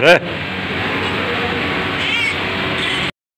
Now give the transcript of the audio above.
né?